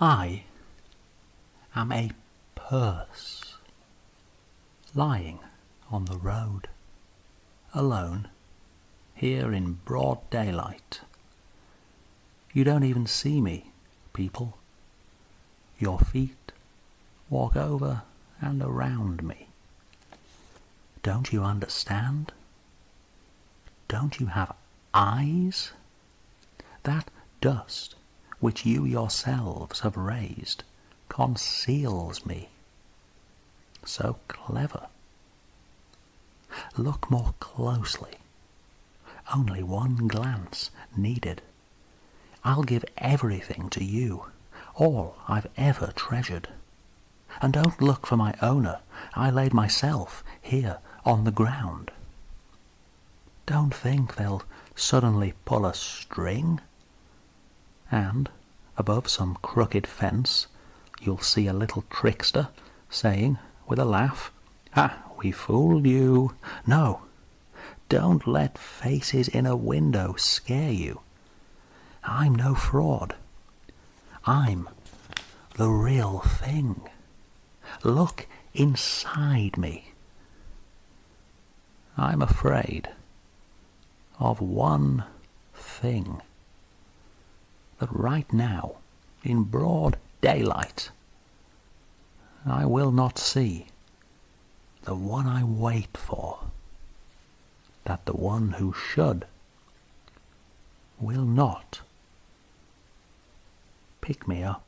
I am a purse lying on the road, alone, here in broad daylight. You don't even see me, people. Your feet walk over and around me. Don't you understand? Don't you have eyes? That dust which you yourselves have raised conceals me. So clever. Look more closely. Only one glance needed. I'll give everything to you, all I've ever treasured. And don't look for my owner. I laid myself here on the ground. Don't think they'll suddenly pull a string, and above some crooked fence you'll see a little trickster saying with a laugh, Ah, we fooled you. No, don't let faces in a window scare you. I'm no fraud. I'm the real thing. Look inside me. I'm afraid of one thing. That right now, in broad daylight, I will not see the one I wait for, that the one who should will not pick me up.